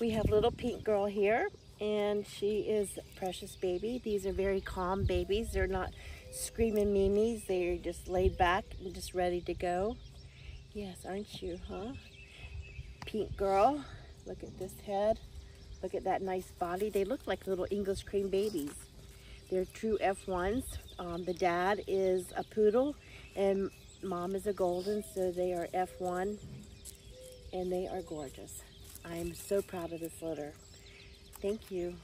We have little pink girl here and she is precious baby. These are very calm babies. They're not screaming mimes. They're just laid back and just ready to go. Yes, aren't you, huh? Pink girl. Look at this head. Look at that nice body. They look like little English cream babies. They're true F1s. Um, the dad is a poodle and mom is a golden, so they are F1 and they are gorgeous. I'm so proud of this litter. Thank you.